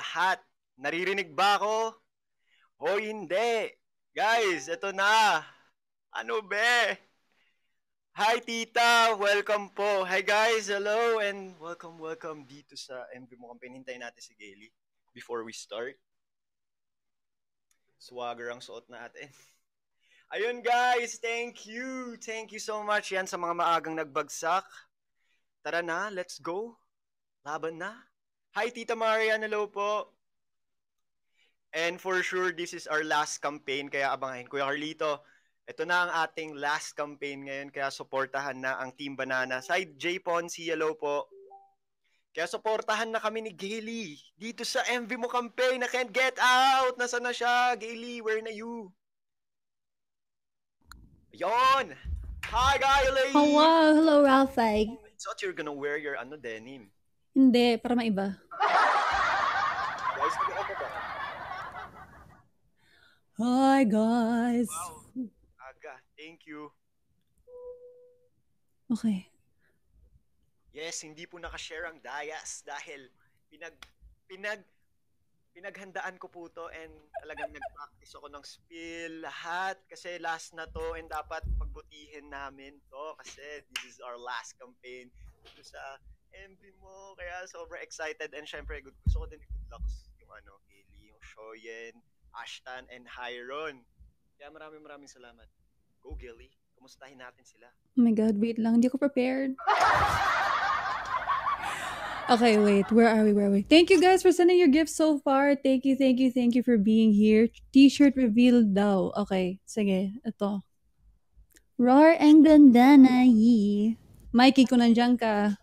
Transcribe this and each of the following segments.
lahat. Naririnig ba ako? O hindi? Guys, ito na. Ano be? Hi tita, welcome po. Hi guys, hello and welcome, welcome dito sa MV mo campaign. Hintayin natin si Gailey before we start. Swagger ang suot natin. Ayun guys, thank you. Thank you so much yan sa mga maagang nagbagsak. Tara na, let's go. Laban na. Hi Tita Marian, hello po. And for sure, this is our last campaign, kaya abangahin. Kuya Carlito, ito na ang ating last campaign ngayon, kaya suportahan na ang Team Banana. Side J Ponzi, hello po. Kaya suportahan na kami ni Gailey dito sa MV mo campaign na can't get out. Nasaan na siya? Gailey, where na you? Yon! Hi, Gailey! Oh, wow. Hello, Ralph. I thought you're gonna wear your ano denim. Hindi, para maiba. Guys, nag-ano ba? Hi, guys. Wow. Aga, thank you. Okay. Yes, hindi po nakashare ang Dayas dahil pinag pinag pinaghandaan ko po to and talagang nag-practice ako ng spill lahat kasi last na to and dapat pagbutihin namin to kasi this is our last campaign dito sa MV mo kaya sobrang excited and syempre gusto ko din good lucks yung ano Haley, yung Shoyen, Ashton, and Hyron. Kaya maraming maraming salamat. Go, Gilly. Kumustahin natin sila. Oh my God, wait lang. Hindi ako prepared. okay, wait. Where are we? Where are we? Thank you guys for sending your gifts so far. Thank you, thank you, thank you for being here. T-shirt reveal daw. Okay, sige. Ito. Roar ang ganda na yi. Mikey, kung nandiyan ka.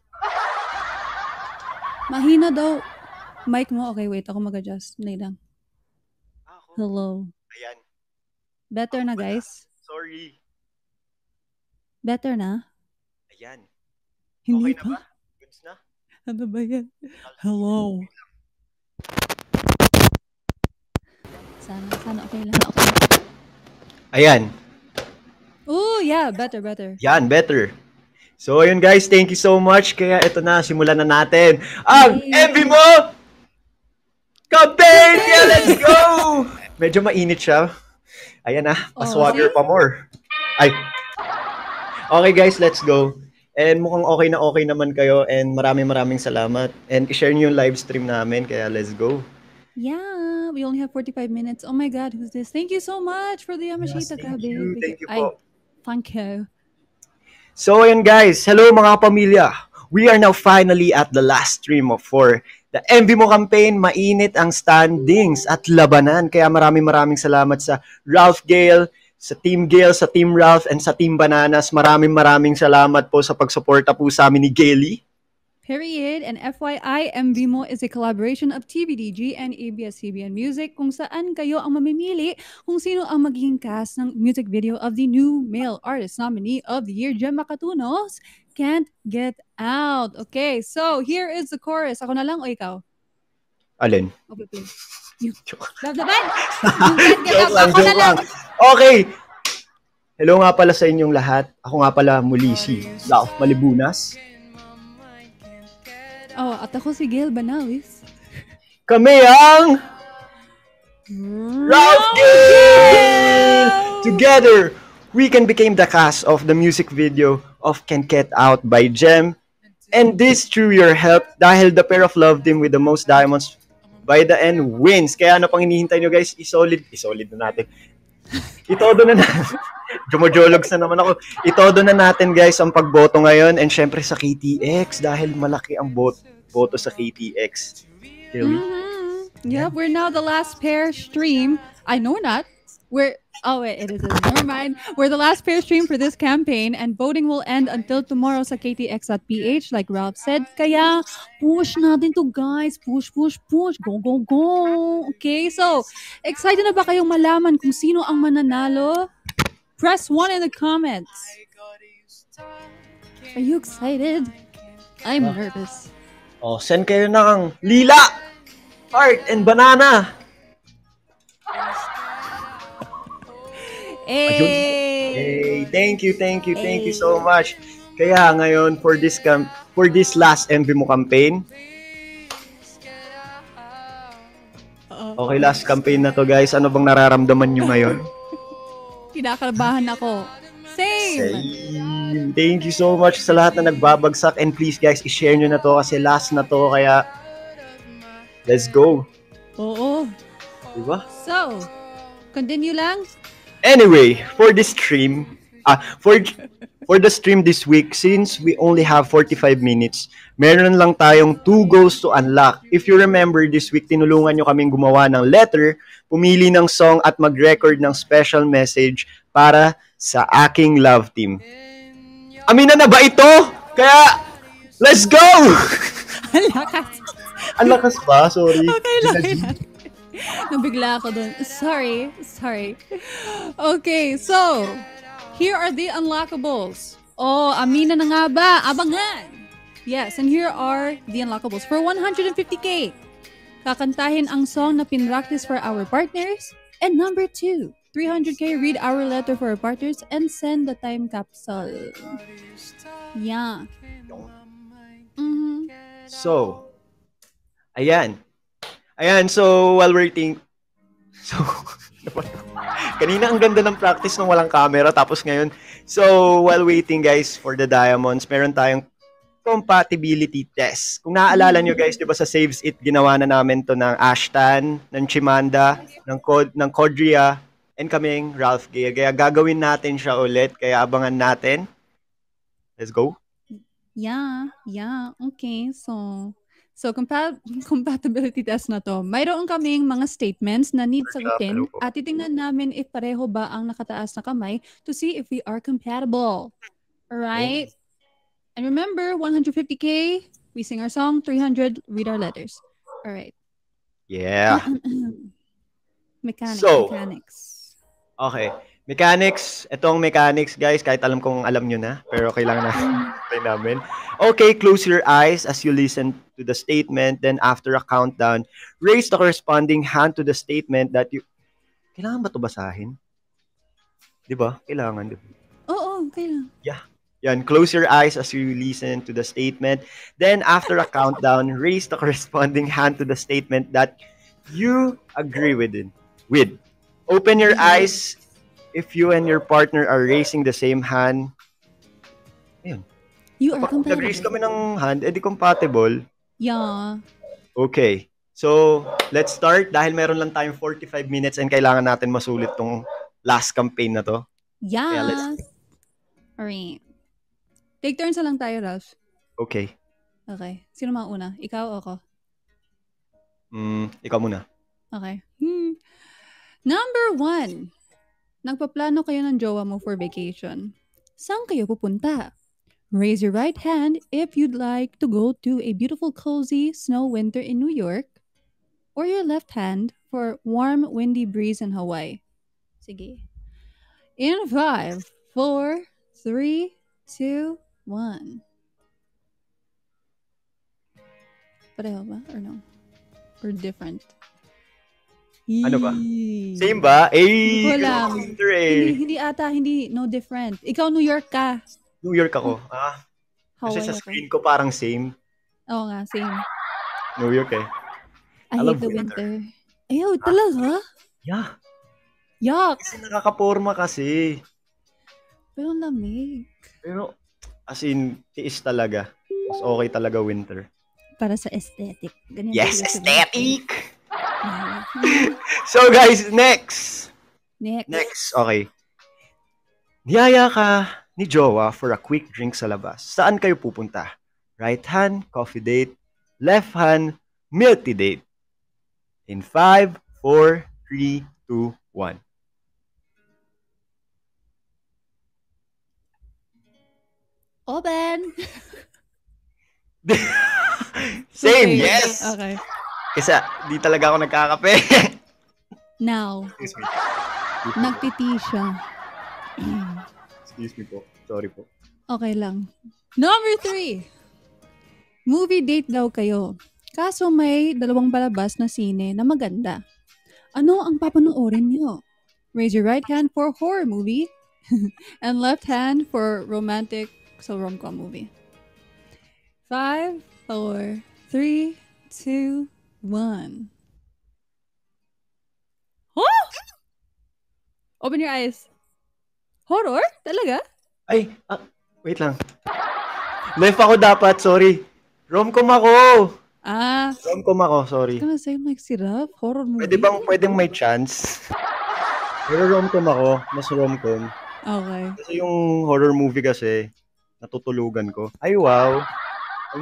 Mahina daw. Mic mo. Okay, wait. Ako mag-adjust. Nay lang. Hello. Ayan. Better na, guys? Sorry. Better na? Ayan. Hindi okay na ba? Goods na? Ano ba yan? Hello. Sana, sana okay lang. Okay. Ayan. Oh, yeah. Better, better. Yan, better. So, ayun guys, thank you so much. Kaya ito na, simulan na natin ang MV mo! Campaign! Yeah, let's go! Medyo mainit siya. Ayan na, paswagger pa more. Ay. Okay guys, let's go. And mukhang okay na okay naman kayo and maraming maraming salamat. And i-share niyo yung live stream namin, kaya let's go. Yeah, we only have 45 minutes. Oh my God, who's this? Thank you so much for the Yamashita. Yes, thank you. Thank you I, po. thank you. So ayun guys, hello mga pamilya. We are now finally at the last stream of four. The MV mo campaign, mainit ang standings at labanan. Kaya maraming maraming salamat sa Ralph Gale, sa Team Gale, sa Team Ralph, and sa Team Bananas. Maraming maraming salamat po sa pagsuporta po sa amin ni Gailey. Period. And FYI, MV Mo is a collaboration of TVDG and ABS-CBN Music kung saan kayo ang mamimili kung sino ang magiging cast ng music video of the new male artist nominee of the year, Jem Makatunos, Can't Get Out. Okay, so here is the chorus. Ako na lang o ikaw? Alin? Okay, please. You. Lablaban! Joke lang, Ako na joke lang. lang. Okay. Hello nga pala sa inyong lahat. Ako nga pala muli si Ralph Malibunas. Oh, at ako si Gail Banawis. Kami ang Ralph Gale! Together, we can become the cast of the music video of Can Get Out by Jem. And this through your help dahil the pair of love team with the most diamonds by the end wins. Kaya ano pang hinihintay nyo guys? Isolid. Isolid na natin. Itodo na natin. Jumojologs na naman ako. Itodo na natin guys ang pagboto ngayon and syempre sa KTX dahil malaki ang bot boto sa KTX. Kelly? Mhm. Yep, we're now the last pair stream. I know not. We're oh wait, it is. it is. Never mind. We're the last pair stream for this campaign, and voting will end until tomorrow sa KTX.ph, like Ralph said. Kaya push natin to guys. Push, push, push. Go, go, go. Okay, so excited na ba kayong malaman kung sino ang mananalo? Press one in the comments. Are you excited? I'm nervous. Oh, send kayo ng lila, heart, and banana. Hey! Hey, thank you, thank you, thank you so much. Kaya ngayon for this cam for this last MV mo campaign. Okay, last campaign na to guys. Ano bang nararamdaman nyo ngayon? Kinakabahan ako. Same! Same. Thank you so much sa lahat na nagbabagsak. And please guys, i-share nyo na to kasi last na to. Kaya, let's go. Oo. Diba? So, continue lang. Anyway, for this stream, ah, for for the stream this week, since we only have 45 minutes, meron lang tayong two goals to unlock. If you remember, this week, tinulungan nyo kaming gumawa ng letter, pumili ng song at mag-record ng special message para sa aking love team. Amina na ba ito? Kaya, let's go! Lakas. Ang lakas ba? Sorry. Okay lang. Nabigla ako dun. Sorry. Sorry. Okay, so, here are the unlockables. Oh, amina na nga ba? Abangan! Yes, and here are the unlockables. For 150k, kakantahin ang song na pinractice for our partners. And number two, 300k, read our letter for our partners and send the time capsule. Yeah. Mhm. So, ayan. Ayan, so while waiting, so, kanina ang ganda ng practice nung walang camera, tapos ngayon, so while waiting guys for the diamonds, meron tayong compatibility test. Kung naaalala nyo guys, di ba sa Saves It, ginawa na namin to ng Ashtan, ng Chimanda, ng, Cod, ng Codria, and kaming Ralph Gay. Kaya gagawin natin siya ulit, kaya abangan natin. Let's go. Yeah, yeah. Okay, so so compa- compatibility test na to. Mayroon kaming mga statements na need sagutin at titingnan namin if pareho ba ang nakataas na kamay to see if we are compatible. Alright? And remember, 150k, we sing our song, 300, read our letters. Alright. Yeah. mechanics, So, mechanics. Okay. Mechanics, itong mechanics guys, kahit alam kong alam nyo na, pero kailangan na explain namin. Okay, close your eyes as you listen to the statement. Then after a countdown, raise the corresponding hand to the statement that you... Kailangan ba ito basahin? Di ba? Kailangan. di ba? Oo, okay lang. Yan, close your eyes as you listen to the statement. Then after a countdown, raise the corresponding hand to the statement that you agree with it. With. Open your eyes if you and your partner are raising the same hand. You are Kapag nag-raise compatible. kami ng hand, edi compatible. Yeah. Okay. So, let's start dahil meron lang tayong 45 minutes and kailangan natin masulit tong last campaign na to. Yes. let's- Alright. Take turns na lang tayo, Ralph. Okay. Okay. Sino mauna? Ikaw o ako? Mm, ikaw muna. Okay. Hmm. Number one. Nagpaplano kayo ng jowa mo for vacation. Saan kayo pupunta? Raise your right hand if you'd like to go to a beautiful cozy snow winter in New York or your left hand for warm windy breeze in Hawaii. Sige. In five, four, three, two, one. Pareho ba? Or no? Or different? Ano ba? Same ba? Eh, Hindi ko alam. winter Hindi, eh. hindi ata, hindi, no different. Ikaw, New York ka. New York ako. Ah, kasi Hawaii sa ako. screen ko parang same. Oo nga, same. New York eh. I I hate love the winter. winter. Ayaw, talaga? Yeah. Yuck! Kasi nakakaporma kasi. Pero lamig. Pero, as in, tiis talaga. Mas okay talaga winter. Para sa aesthetic. Ganyan Yes, aesthetic! So guys, next! Next. Next, okay. Niyaya ka ni Jowa for a quick drink sa labas. Saan kayo pupunta? Right hand, coffee date. Left hand, milk tea date. In 5, 4, 3, 2, 1. Open! Same, Okay. yes! Okay. Kasi di talaga ako nagkakape. Now, Excuse me. nagtiti siya. Excuse me po. Sorry po. Okay lang. Number three. Movie date daw kayo. Kaso may dalawang palabas na sine na maganda. Ano ang papanoorin niyo? Raise your right hand for horror movie and left hand for romantic So rom com movie. Five, four, three, two, one. Huh? Open your eyes. Horror? Talaga? Ay, ah, wait lang. Left ako dapat, sorry. Rom-com ako. Ah. Rom-com ako, sorry. Kaya sa'yo, like, sirap. Horror movie. Pwede bang pwedeng may chance? Pero rom-com ako. Mas rom-com. Okay. Kasi yung horror movie kasi, natutulugan ko. Ay, wow.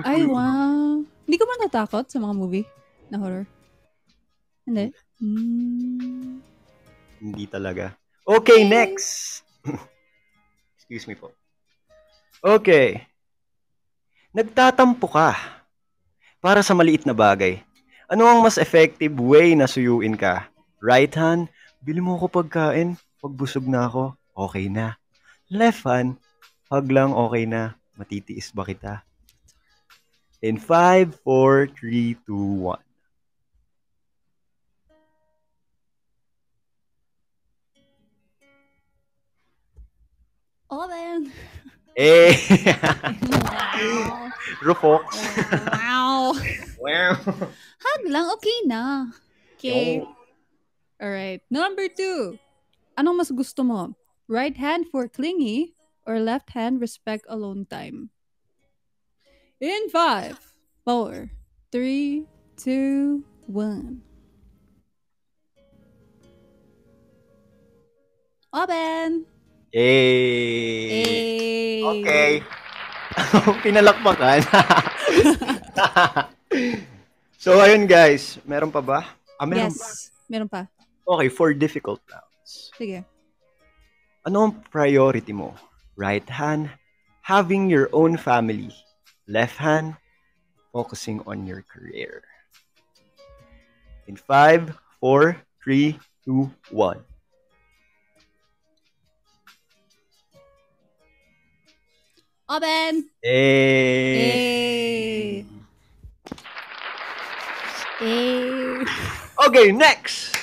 Ay, cute. wow. Hindi ka ba natakot sa mga movie na horror? Hindi? Hmm. Hindi talaga. Okay, next. Excuse me po. Okay. Nagtatampo ka para sa maliit na bagay. Ano ang mas effective way na suyuin ka? Right hand, bili mo ako pagkain. Pag busog na ako, okay na. Left hand, hug lang, okay na. Matitiis ba kita? In 5, 4, 3, 2, 1. Open! Eh! wow. Rufox. wow. Wow. Hug lang, okay na. Okay. Alright. Number two. Anong mas gusto mo? Right hand for clingy or left hand respect alone time? In five, four, three, two, one. Open! Hey. Okay. Pinalakpakan. so, ayun guys. Meron pa ba? Ah, meron pa. Yes. Meron pa. Okay, for difficult rounds. Sige. Ano ang priority mo? Right hand, having your own family. Left hand, focusing on your career. In 5, 4, 3, 2, 1. Open! Eh. Hey. Hey. Okay, next.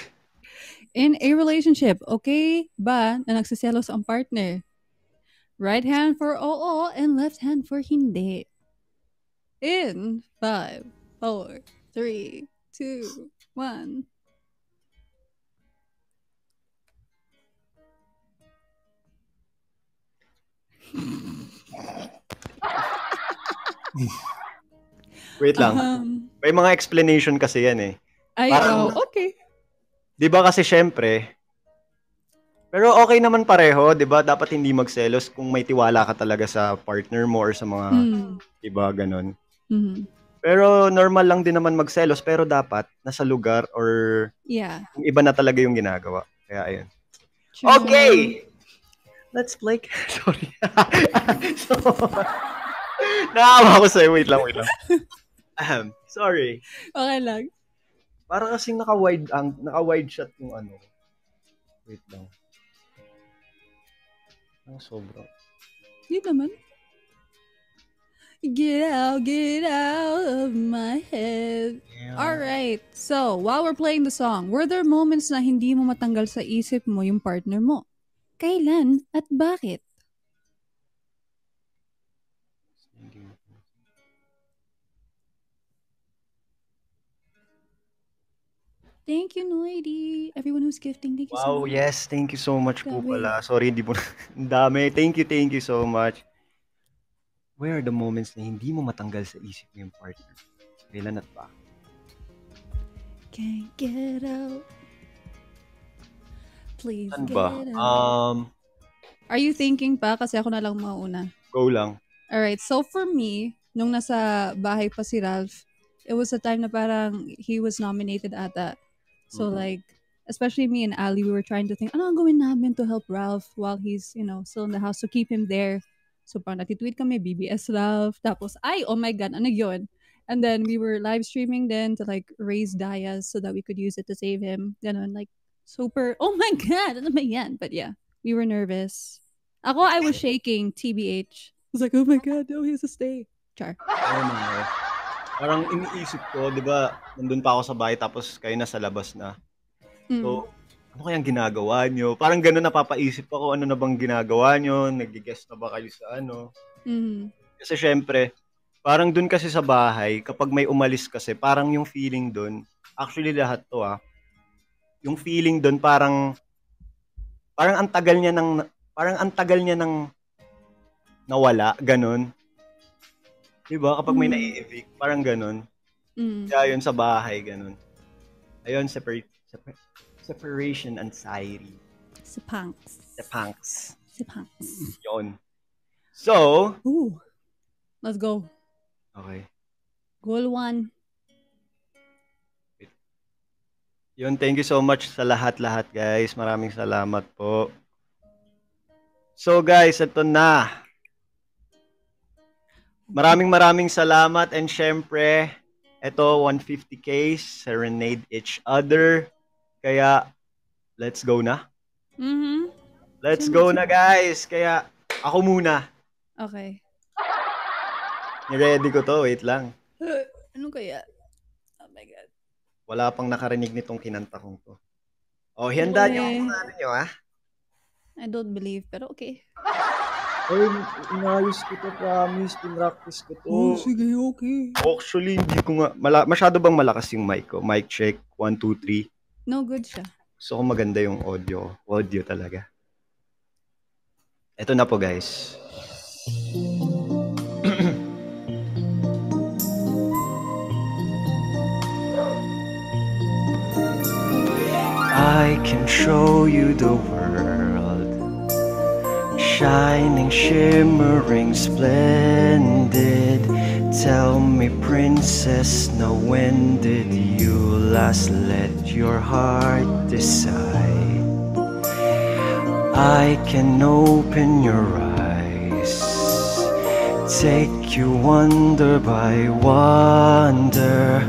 In a relationship, okay ba na nagsiselos ang partner? Right hand for oo and left hand for hindi. In five, four, three, two, one. Wait lang. Um, May mga explanation kasi yan eh. ay, Parang- oh, okay. 'Di ba kasi syempre Pero okay naman pareho, 'di ba? Dapat hindi magselos kung may tiwala ka talaga sa partner mo or sa mga Hmm. 'di ba ganun. Mhm. Pero normal lang din naman magselos pero dapat nasa lugar or Yeah. kung iba na talaga yung ginagawa. Kaya ayun. True. Okay. Let's play. Sorry. so, Naawa ko sa'yo. Wait lang, wait lang. Ahem. Sorry. Okay lang. Para kasing naka-wide ang naka-wide shot yung ano. Wait lang. Ang sobra. Hindi naman. Get out, get out of my head. All right. So, while we're playing the song, were there moments na hindi mo matanggal sa isip mo yung partner mo? Kailan at bakit? Thank you, Noedy. Everyone who's gifting, thank you so Wow, much. yes. Thank you so much po Grabe. pala. Sorry, hindi mo Ang dami. Thank you, thank you so much. Where are the moments na hindi mo matanggal sa isip mo yung partner? Kailan at ba? Can't get out. Please Saan get ba? out. Um, Are you thinking pa? Kasi ako na lang mauna. go lang. Alright, so for me, nung nasa bahay pa si Ralph, it was a time na parang he was nominated ata. So Mhm. like, especially me and Ali, we were trying to think, ano ang gawin namin to help Ralph while he's, you know, still in the house to keep him there. So parang natitweet kami, BBS Ralph. Tapos, ay, oh my God, ano yun? And then we were live streaming then to like raise Dayas so that we could use it to save him. Ganon, like, super, oh my God, ano ba yan? But yeah, we were nervous. Ako, I was shaking, TBH. I was like, oh my God, no, he has to stay. Char. Na nga. Parang iniisip ko, di ba, nandun pa ako sa bahay tapos kayo nasa labas na. Mm. So, ano kayang ginagawa nyo? Parang gano'n napapaisip ako, ano na bang ginagawa nyo? Nag-guest na ba kayo sa ano? Mhm. Kasi syempre, parang dun kasi sa bahay, kapag may umalis kasi, parang yung feeling dun, actually lahat to ah, yung feeling dun parang parang ang tagal niya ng parang ang tagal niya ng nawala, ganun. 'Di ba? Kapag may Mm. nai-evict, parang ganun. Mm. Kaya yun sa bahay, ganun. Ayun, separ- separ- separation anxiety. Si Punks. The punks. Si Punks. Yun. So, Ooh. Let's go. okay. Goal one. Yun, thank you so much sa lahat-lahat, guys. Maraming salamat po. So, guys, ito na. Maraming maraming salamat and syempre, ito 150k, serenade each other. Kaya, let's go na. Mm-hmm. Let's go na, guys. Kaya, ako muna. Okay. Ni-ready ko to. Wait lang. ano kaya? Oh my God. Wala pang nakarinig nitong kinanta kong to. Oh, handa niyo Okay. ang mga ano nyo, ha? I don't believe, pero okay. Ay, inayos ko to, promise. Pinractice ko to. Oh, sige, okay. Actually, hindi ko nga, mala- masyado bang malakas yung mic ko? Mic check, 1, 2, 3. No good siya. Gusto ko maganda yung audio. Audio talaga. Ito na po, guys. I can show you the world Shining, shimmering, splendid Tell me, princess, now when did you last let your heart decide? I can open your eyes Take you wonder by wonder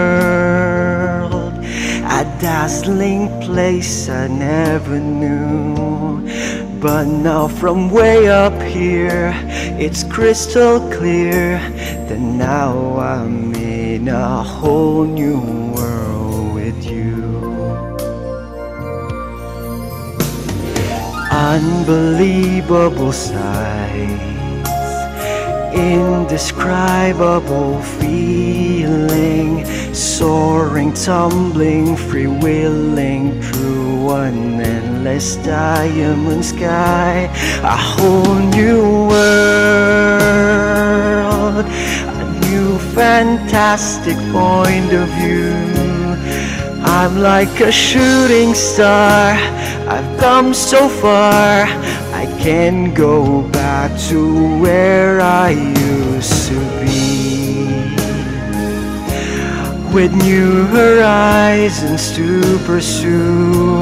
dazzling place I never knew. But now from way up here It's crystal clear That now I'm in a whole new world with you. Unbelievable sights, indescribable feeling, soaring, tumbling, freewheeling through an endless diamond sky, a whole new world, a new fantastic point of view. I'm like a shooting star. I've come so far. I can't go back to where I used to be. With new horizons to pursue,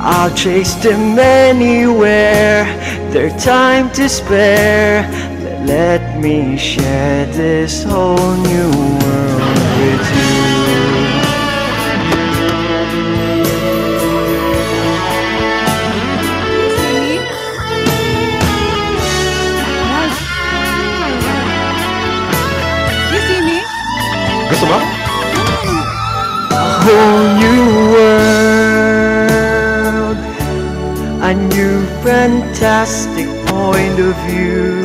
I'll chase them anywhere. Their time to spare. Let me share this whole new world with you. Mo? A whole new world A new fantastic point of view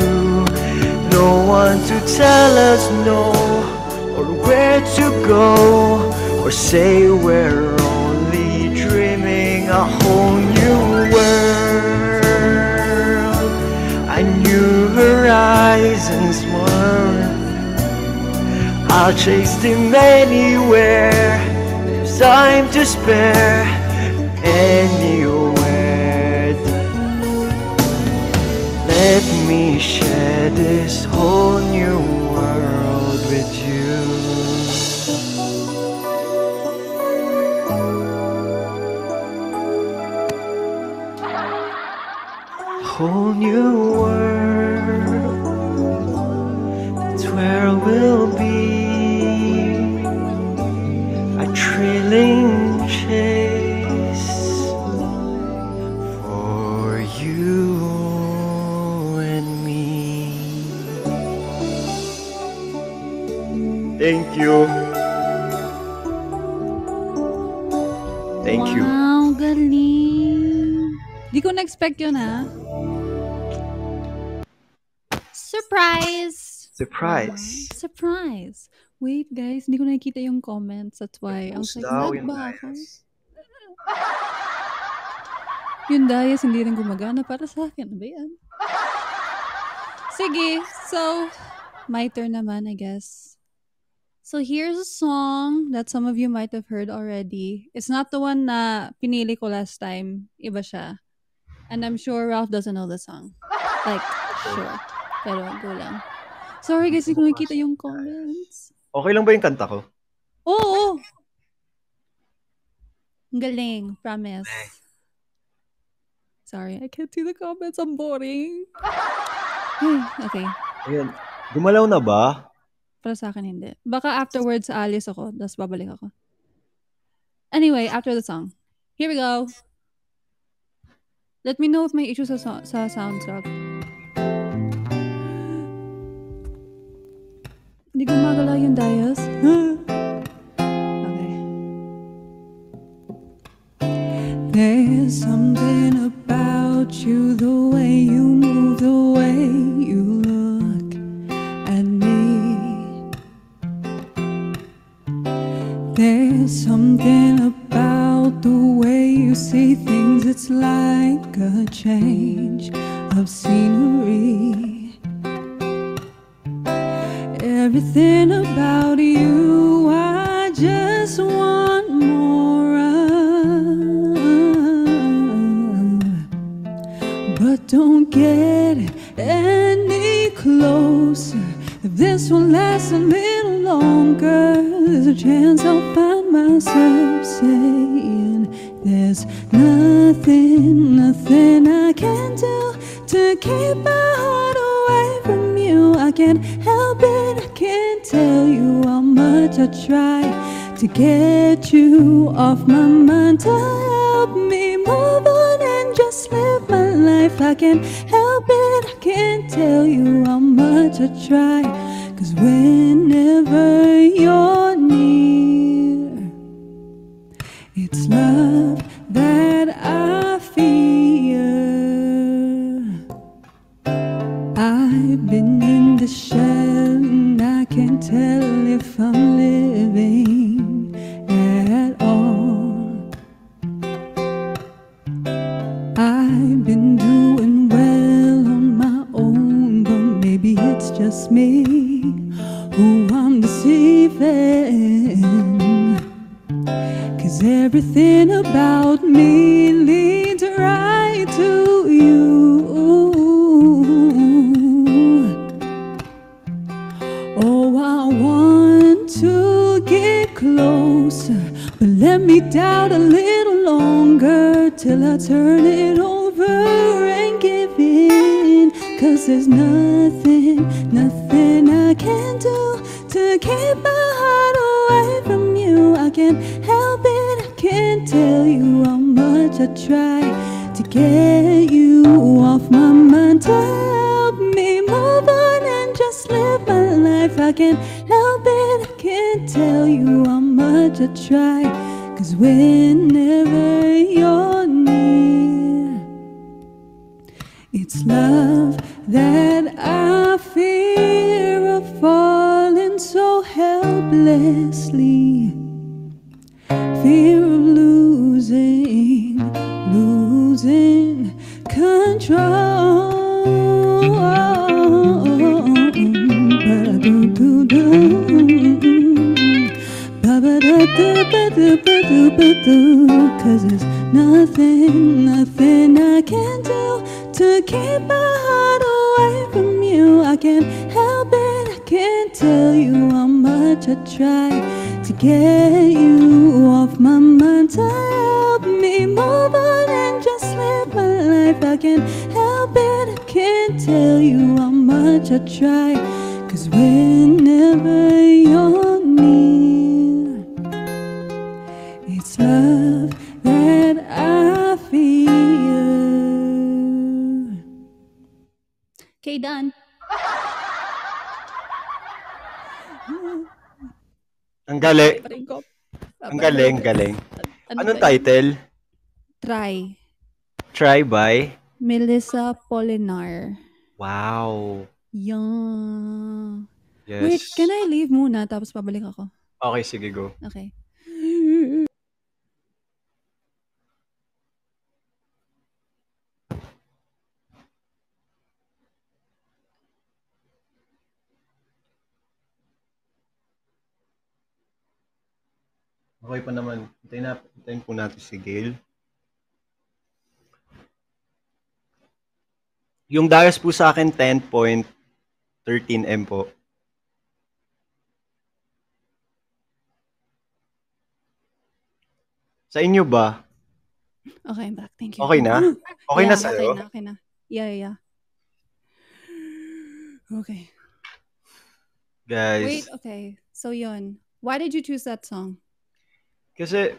No one to tell us no Or where to go Or say we're only dreaming A whole new world I'll chase them anywhere. There's time to spare. Anywhere. Let me share this whole Na-expect yun, ha? Surprise! Surprise. Surprise! Wait, guys, hindi ko nakikita yung comments. That's why. I was like, lag ba ako? bias. Yung Dias hindi rin gumagana para sa akin. Ano ba yan? Sige, so, my turn naman, I guess. So here's a song that some of you might have heard already. It's not the one na pinili ko last time. Iba siya. And I'm sure Ralph doesn't know the song. Like, sure. Pero go lang. Sorry guys, hindi ko nakikita yung comments. Okay lang ba yung kanta ko? Oo! Ang galing. Promise. Sorry, I can't see the comments. I'm boring. Ay, okay. Ayan. Gumalaw na ba? Para sa akin, hindi. Baka afterwards, aalis ako. Tapos babalik ako. Anyway, after the song. Here we go. Let me know if may issues sa, sa sound rock. Hindi gumagalaw yung dials. okay. There's something about you, the way you move, the way you look at me. There's something about the way you see things, it's like a change of scenery. Everything about you, I just want more of. But don't get any closer. If this will last a little longer, there's a chance I'll find myself saying, There's nothing, nothing I can do to keep my heart away from you. I can't help it, I can't tell you how much I try to get you off my mind to help me move on and just live my life. I can't help it, I can't tell you how much I try. Cause whenever you're near, been in the shell and I can't tell if I'm living at all. I've been doing well on my own, but maybe it's just me who I'm deceiving. Cause everything about me closer, but let me doubt a little longer till I turn it over and give in. Cause there's nothing, nothing I can do to keep my heart away from you. I can't help it, I can't tell you how much I try to get you off my mind to help me move on and just live my life. I can't can't tell you how much I try. Cause whenever you're near, it's love that I fear of falling so helplessly. Fear of losing, losing control. But I do do do. Ba-ba-da-da-ba-da-ba-da-ba-do. Cause there's nothing, nothing I can do to keep my heart away from you. I can't help it, I can't tell you how much I try to get you off my mind to help me move on and just live my life. I can't help it, I can't tell you how much I try. Cause whenever you're Okay, done. Ang galing. Ang galing, galing. Ano Anong ba title? Try. Try by? Melissa Polinar. Wow. Yan. Yes. Wait, can I leave muna tapos pabalik ako? Okay, sige, go. Okay. Okay pa naman. Hintayin, na, hintayin po natin si Gail. Yung Darius po sa akin, 10.13M po. Sa inyo ba? Okay, I'm back. Thank you. Okay na? Okay na Yeah, sa'yo? Okay na, okay na. Yeah, yeah, yeah. Okay. Guys. Wait, okay. So yun. Why did you choose that song? Kasi,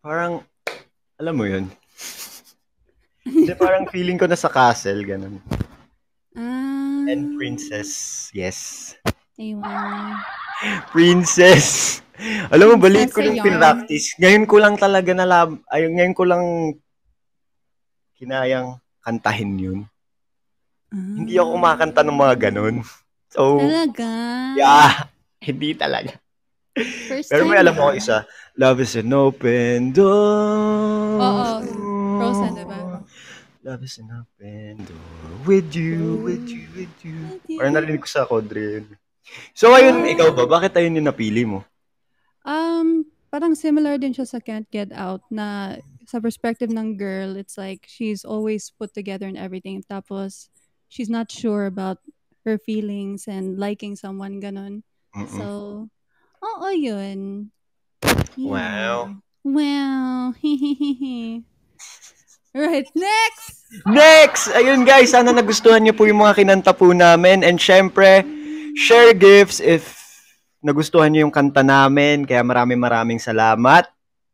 parang, alam mo yun. Hindi, parang feeling ko na sa castle, ganun. Ah. And princess, yes. Ayun. Princess! Alam mo, balik ko yun. pinractice. Ngayon ko lang talaga nalam, ay, ngayon ko lang kinayang kantahin yun. Hindi ako kumakanta ng mga ganun. So, Talaga? yeah, hindi talaga. First Pero may alam mo isa, Love is an open door. Oo. Frozen, diba? Love is an open door. With you, with you, with you. Parang narinig ko sa Kodrin. So, ayun, ikaw ba? Bakit ayun yung napili mo? Um, parang similar din siya sa Can't Get Out na sa perspective ng girl, it's like she's always put together and everything. Tapos, she's not sure about her feelings and liking someone, ganun. Mm-mm. So, oo yun. Wow. Wow. right, next! Next! Ayun guys, sana nagustuhan niyo po yung mga kinanta po namin. And syempre, share gifts if nagustuhan niyo yung kanta namin. Kaya maraming maraming salamat.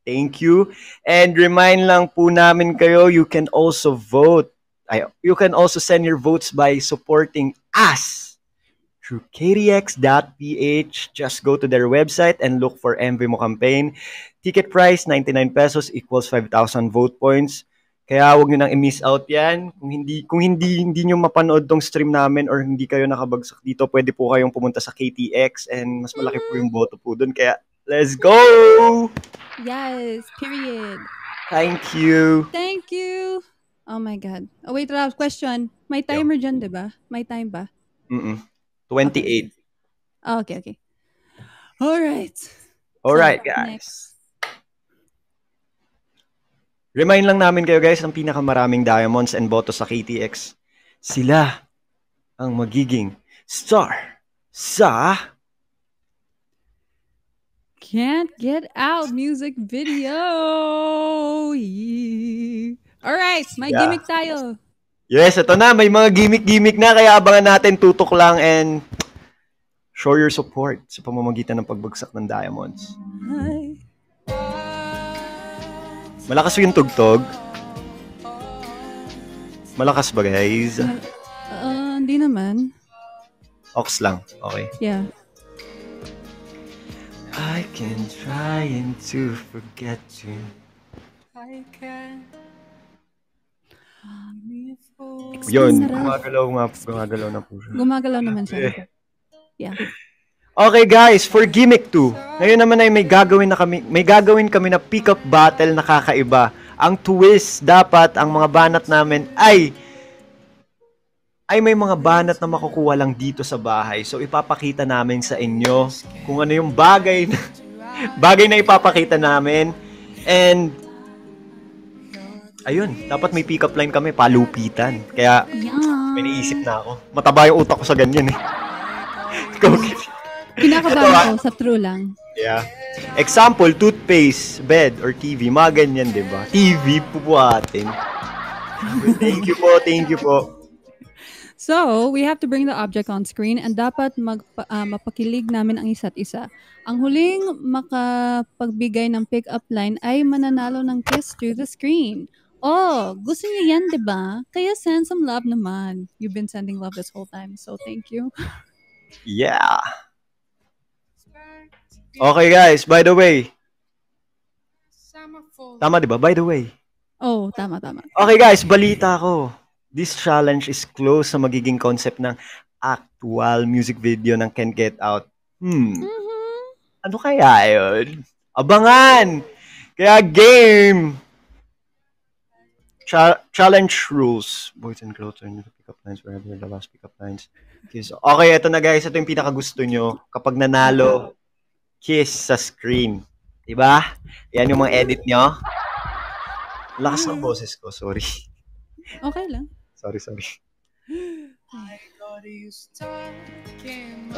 Thank you. And remind lang po namin kayo, you can also vote. Ay, you can also send your votes by supporting us through kdx.ph. Just go to their website and look for MV Mo campaign. Ticket price, 99 pesos equals 5,000 vote points. Kaya wag niyo nang i-miss out 'yan. Kung hindi kung hindi hindi niyo mapanood tong stream namin or hindi kayo nakabagsak dito, pwede po kayong pumunta sa KTX and mas malaki po yung boto po doon. Kaya let's go. Yes, period. Thank you. Thank you. Oh my God. Oh, wait, last question. May timer dyan, di ba? May time ba? Mm. 28. Oh, okay, okay. All right. All right, So, guys. next. Remind lang namin kayo guys ng pinakamaraming diamonds and boto sa KTX. Sila ang magiging star sa Can't get out music video. All right, my Yeah. gimmick tayo. Yes, ito na. May mga gimmick-gimmick na. Kaya abangan natin. Tutok lang and show your support sa pamamagitan ng pagbagsak ng diamonds. Malakas yung tugtog. Malakas ba guys? Uh, hindi naman. Ox lang. Okay. Yeah. I can try and to forget you. Yun, Sarap. gumagalaw nga, gumagalaw na po siya. Gumagalaw naman siya. Yeah. Okay guys, for gimmick 2. Ngayon naman ay may gagawin na kami, may gagawin kami na pick-up battle na kakaiba. Ang twist dapat ang mga banat namin ay ay may mga banat na makukuha lang dito sa bahay. So ipapakita namin sa inyo kung ano yung bagay na, bagay na ipapakita namin. And ayun, dapat may pick-up line kami, palupitan. Kaya Yeah. may naisip na ako. Mataba yung utak ko sa ganyan eh. Go. Kinakabahan ko sa true lang. Yeah. Example, toothpaste, bed, or TV. Mga ganyan, di ba? TV po po atin. thank you po, thank you po. So, we have to bring the object on screen and dapat mag, ah, mapakilig namin ang isa't isa. Ang huling makapagbigay ng pick-up line ay mananalo ng kiss through the screen. Oh, gusto niyo yan, di ba? Kaya send some love naman. You've been sending love this whole time, so thank you. Yeah. Okay guys, by the way. Tama 'di ba? By the way. Oh, tama, tama. Okay guys, balita ko. This challenge is close sa magiging concept ng actual music video ng Can Get Out. Hmm. Mhm. Ano kaya yun? Abangan! Kaya game! Cha- challenge rules. Boys and girls turn to pick up lines wherever the last pick up lines. Kiss. Okay, ito na guys. Ito yung pinakagusto nyo. Kapag nanalo, kiss sa screen. Diba? Yan yung mga edit nyo. Lakas ng boses ko. Sorry. Okay lang. Sorry, sorry.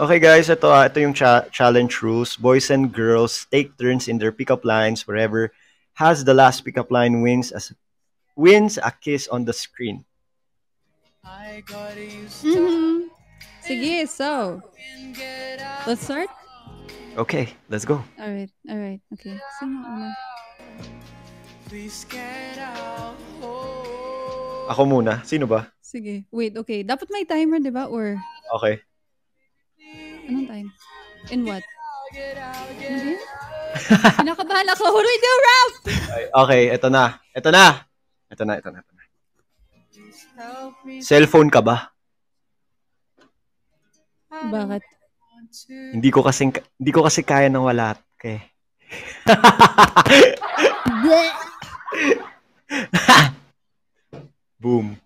Okay guys, ito ah, ito yung cha- challenge rules. Boys and girls take turns in their pickup lines wherever has the last pickup line wins as wins a kiss on the screen. Mhm. Sige, so. Let's start? Okay, let's go. Alright, alright. Okay. Sino una? Ako muna. Sino ba? Sige. Wait, okay. Dapat may timer, di ba? Or, Okay. anong time? In what? Hindi? Pinakabahan ako. What do we do, Ralph? Ay, Okay, ito na. Ito na. Ito na, ito na, ito na. Cellphone ka ba? Bakit? Hindi ko kasi hindi ko kasi kaya nang wala ka eh. Boom.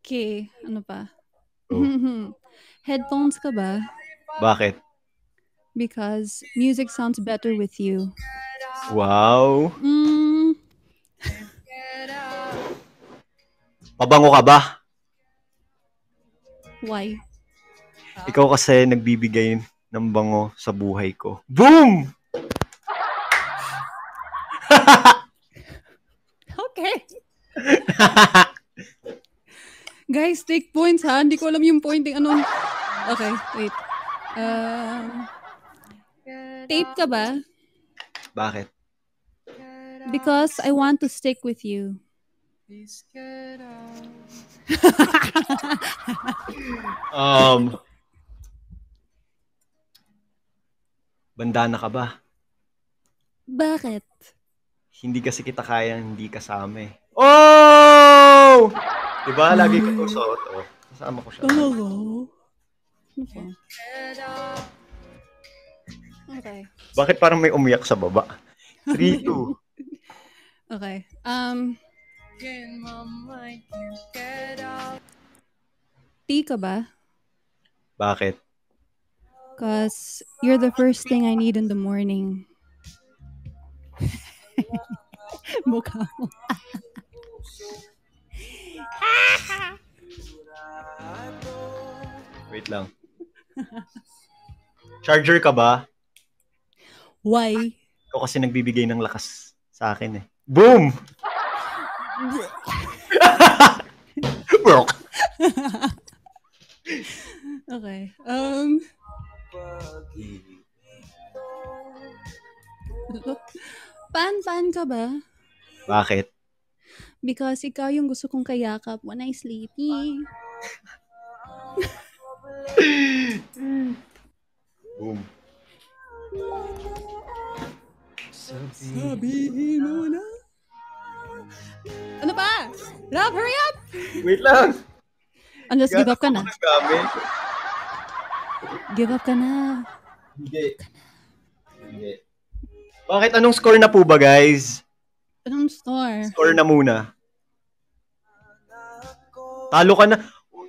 Okay. Ano pa? Oh. Headphones ka ba? Bakit? Because music sounds better with you. Wow. Mm, Pabango ka ba? why? Ikaw kasi nagbibigay ng bango sa buhay ko. Boom! Okay. Guys, take points ha. Hindi ko alam yung pointing ano. Okay, wait. Um, tape ka ba? Bakit? Because I want to stick with you. Um, bandana ka ba? Bakit? Hindi kasi kita kayang hindi kasama eh. Oh! Diba? Lagi ko suot. Oh. Kasama ko siya. Talaga? Ano pa? Okay. Bakit parang may umiyak sa baba? 3-2. Okay. Um, tea ka ba? Bakit? Because you're the first thing I need in the morning. Mukha mo. Wait lang. Charger ka ba? Why? Ikaw kasi nagbibigay ng lakas sa akin eh. Boom! Brok. Okay. Um, pan-pan ka ba? Bakit? Because ikaw yung gusto kong kayakap when I sleepy. Boom. Sabihin mo na. Ano pa? Rob, hurry up! Wait lang. Unless give up ka na. Give up ka na. Hindi. Hindi. Bakit anong score na po ba, guys? Anong store? Score na muna. Talo ka na.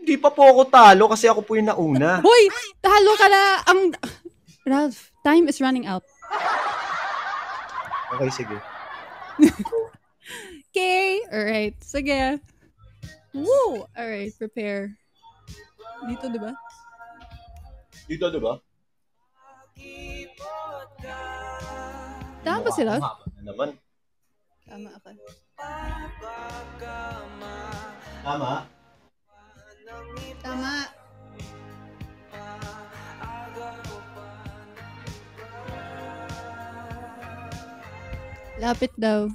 Hindi pa po ako talo kasi ako po yung nauna. Hoy! Talo ka na! Ang... Ralph, time is running out. Okay, sige. Okay! Alright. Sige. Woo! Alright, prepare. Dito, di ba? Dito, di ba? Tama ba sila? Mahaba na naman. Tama ako. Tama? Tama. Lapit daw.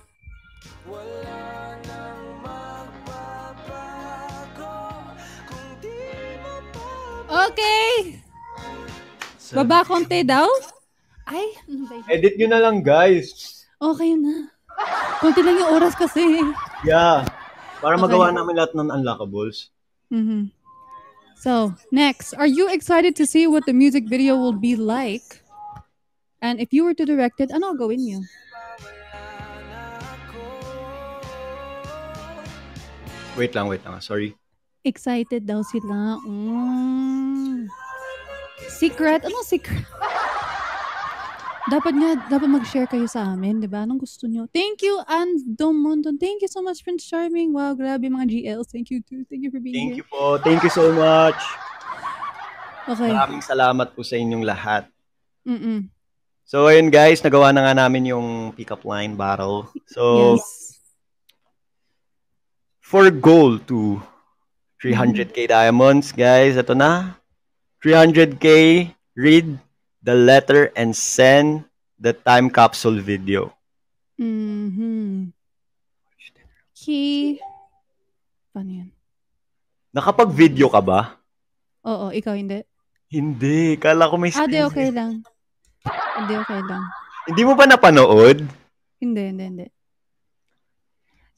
Okay. Baba konti daw? Ay, ano ba yun? Edit nyo na lang, guys. Okay na. Kunti lang yung oras kasi. Yeah. Para Okay. magawa namin lahat ng unlockables. hmm So, next, are you excited to see what the music video will be like? And if you were to direct it, ano gawin niyo? Wait lang, wait lang. Sorry. Excited daw sila. Mm. Secret? Ano secret? dapat nga, dapat mag-share kayo sa amin, di ba? Anong gusto nyo? Thank you, Ann Domondon. Thank you so much, Prince Charming. Wow, grabe mga GLs. Thank you too. Thank you for being Thank here. you po. Thank you so much. Okay. Maraming salamat po sa inyong lahat. Mm-mm. So, ayun guys, nagawa na nga namin yung pick-up line battle. So, yes. For goal to 300k diamonds, guys, ito na. 300k, read the letter and send the time capsule video. Mm-hmm. Key. Paano yan? Nakapag-video ka ba? Oo, ikaw hindi. Hindi. Kala ko may Ah, di okay lang. Hindi okay lang. Hindi mo ba napanood? Hindi, hindi, hindi.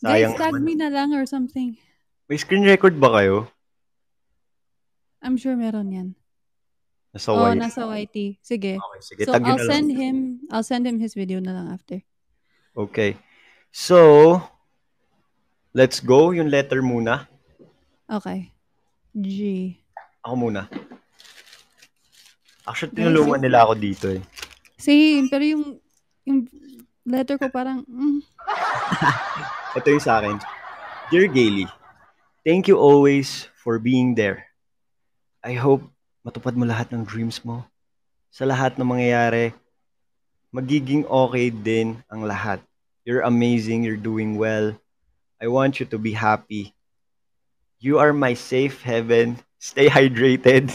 Sayang Guys, tag me na lang or something. May screen record ba kayo? I'm sure meron yan. Nasa Oo, wire. nasa YT. Sige. Okay, sige. So, I'll send him, I'll send him his video na lang after. Okay. So, let's go. Yung letter muna. Okay. G. Ako muna. Actually, tinulungan nila ako dito eh. Same, pero yung, yung letter ko parang, mm, Ito yung sa akin. Dear Gaily, thank you always for being there. I hope matupad mo lahat ng dreams mo. Sa lahat ng mangyayari, magiging okay din ang lahat. You're amazing, you're doing well. I want you to be happy. You are my safe heaven. Stay hydrated.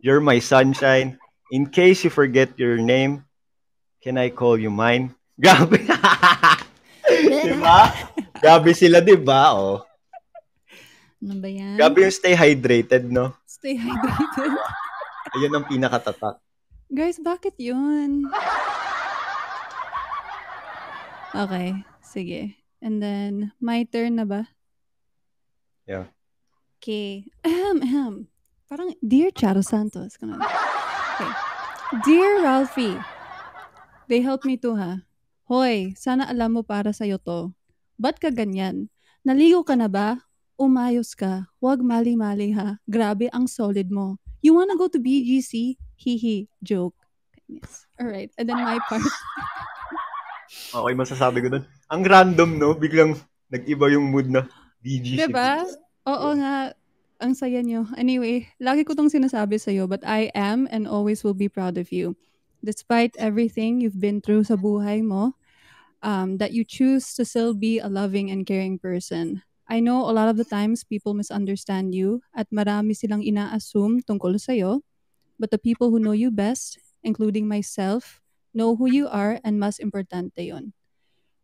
You're my sunshine. In case you forget your name, can I call you mine? Grabe. diba? Grabe sila, diba? Oh. ano ba yan? Grabe yung stay hydrated, no? Stay hydrated. Ayun ang pinakatatak. Guys, bakit yun? Okay, sige. And then, my turn na ba? Yeah. Okay. Ahem, ahem. Parang, Dear Charo Santos. Okay. Dear Ralphie, they helped me too, ha? Hoy, sana alam mo para sa'yo to. Ba't ka ganyan? Naligo ka na ba? Umayos ka. Huwag mali-mali ha. Grabe ang solid mo. You wanna go to BGC? Hihi. Joke. Goodness. Alright. And then my part. Okay, masasabi ko dun. Ang random, no? Biglang nag-iba yung mood na BGC. Diba? Oo nga. Ang saya nyo. Anyway, lagi ko tong sinasabi sa'yo, but I am and always will be proud of you. Despite everything you've been through sa buhay mo, um, that you choose to still be a loving and caring person. I know a lot of the times people misunderstand you at marami silang ina-assume tungkol sa'yo, but the people who know you best, including myself, know who you are and mas importante yon.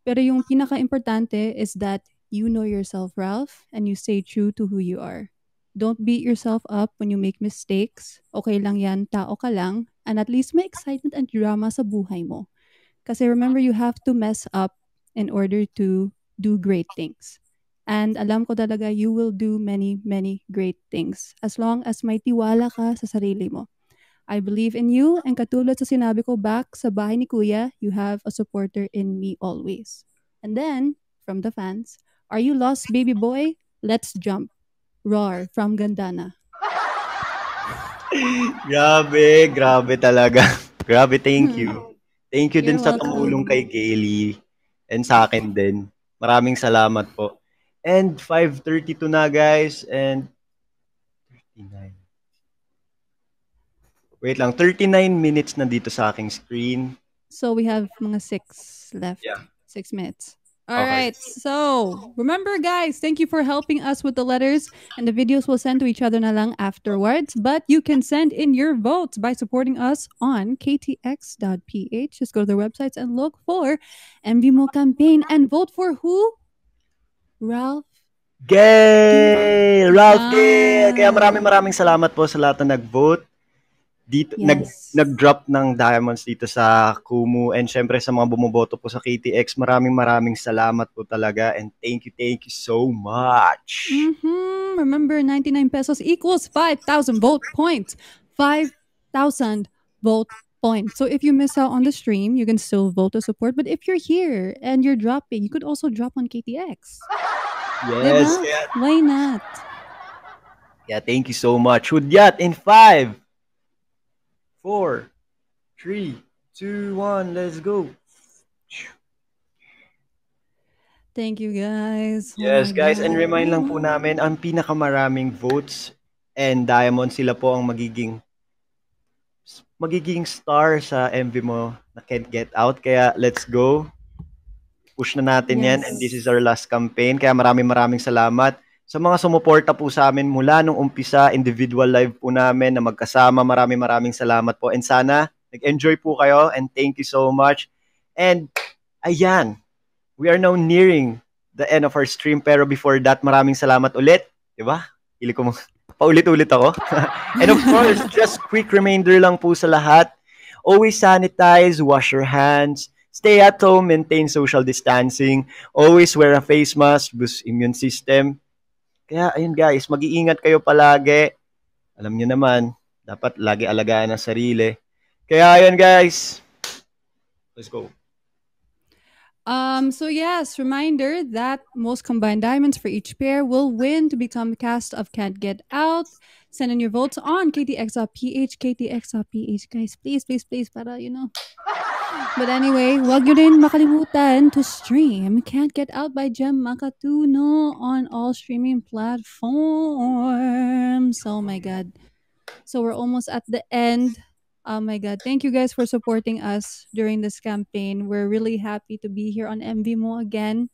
Pero yung pinaka-importante is that you know yourself, Ralph, and you stay true to who you are. Don't beat yourself up when you make mistakes. Okay lang yan, tao ka lang. And at least may excitement and drama sa buhay mo. Kasi remember, you have to mess up in order to do great things. And alam ko talaga, you will do many, many great things. As long as may tiwala ka sa sarili mo. I believe in you, and katulad sa sinabi ko back sa bahay ni Kuya, you have a supporter in me always. And then, from the fans, are you lost, baby boy? Let's jump. Roar from Gandana. Grabe, grabe talaga. grabe, thank you. Thank you din You're sa welcome. tumulong kay Gaily and sa akin din. Maraming salamat po. And 5.32 na guys and 39. Wait lang, 39 minutes na dito sa aking screen. So we have mga six left. Yeah. Six minutes. All Okay. right. So remember, guys, thank you for helping us with the letters, and the videos we'll send to each other na lang afterwards. But you can send in your votes by supporting us on ktx.ph. Just go to their websites and look for MVMO campaign and vote for who? Ralph. Gay! Ralph Gay! Ah. Kaya maraming maraming salamat po sa lahat na nag-vote. Dito nag Yes. nag-drop ng diamonds dito sa Kumu and syempre sa mga bumoboto po sa KTX, maraming maraming salamat po talaga and thank you, thank you so much. hmm Remember, 99 pesos equals 5,000 vote points. 5,000 vote points. So if you miss out on the stream, you can still vote to support. But if you're here and you're dropping, you could also drop on KTX. Yes, Diba? kaya, Why not? yeah, thank you so much. Hudyat in 5 4 3 2 1, let's go. Thank you, guys. Oh Yes, my guys, and God. remind lang po namin, ang pinakamaraming votes and diamond sila po ang magiging magiging star sa MV mo na Can't Get Out. Kaya let's go. Push na natin yan and this is our last campaign. Kaya maraming maraming salamat sa mga sumuporta po sa amin mula nung umpisa, individual live po namin na magkasama. Maraming maraming salamat po and sana nag-enjoy po kayo and thank you so much. And ayan, we are now nearing the end of our stream. Pero before that, maraming salamat ulit. Di ba? Hili ko mo. Paulit-ulit ako. And of course, just quick reminder lang po sa lahat. Always sanitize, wash your hands, stay at home, maintain social distancing, always wear a face mask, boost immune system. Kaya ayun guys, mag-iingat kayo palagi. Alam niyo naman, dapat lagi alagaan ang sarili. Kaya ayun guys, let's go. Um, so yes, reminder that most combined diamonds for each pair will win to become the cast of Can't Get Out. Send in your votes on KTX.ph, KTX.ph, guys. Please, please, please, para, you know. But anyway, wag nyo rin makalimutan to stream Can't Get Out by Jem Makatuno on all streaming platforms. Oh my god. So we're almost at the end. Oh my God. Thank you guys for supporting us during this campaign. We're really happy to be here on MV Mo again.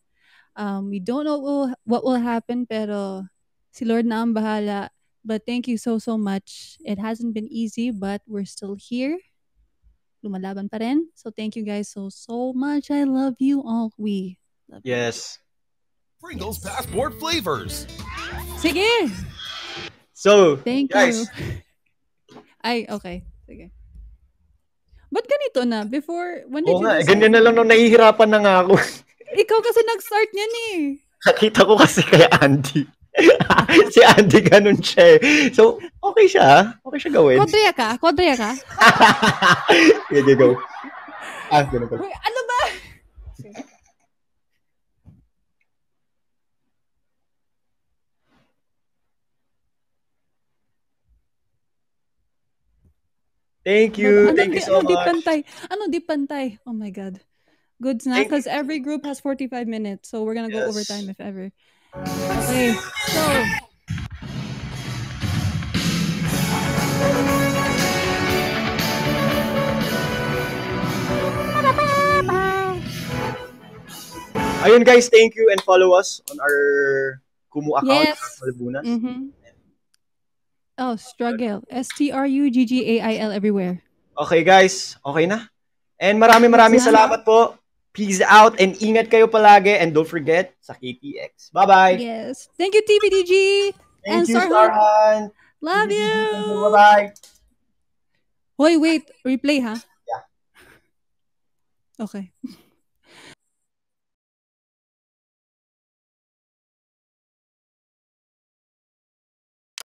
Um, we don't know what will, what will happen, pero si Lord na ang bahala. But thank you so, so much. It hasn't been easy, but we're still here. Lumalaban pa rin. So thank you guys so, so much. I love you all. We love you. Yes. Pringles Passport Flavors. Sige! So, Thank guys, you. Ay, okay. Sige. Ba't ganito na? Before, when did Oo you nga, eh, ganyan na lang nung nahihirapan na nga ako. Ikaw kasi nag-start niyan eh. Nakita ko kasi kay Andy. Si Andy ganun siya eh. So, okay siya. Okay siya gawin. Kodriya ka? Kodriya ka? Sige, go. Ah, ganun pala. Uy, ano ba? Thank you. ano, Thank you di- so ano, di pantay? Ano di pantay? Oh my God. Goods na? Because every group has 45 minutes. So we're gonna go Yes. overtime if ever. Okay. So, Ayun guys, thank you and follow us on our Kumu account. Yes. Malbunas. mhm. Oh, struggle. S-T-R-U-G-G-A-I-L everywhere. Okay guys, okay na. And maraming maraming salamat po. Peace out and ingat kayo palagi and don't forget sa KTX. Bye-bye. Yes. Thank you, TVDG. and Thank you, Starhunt. Starhan. Love you. Bye-bye. Hoy, wait. Replay, ha? Yeah. Okay.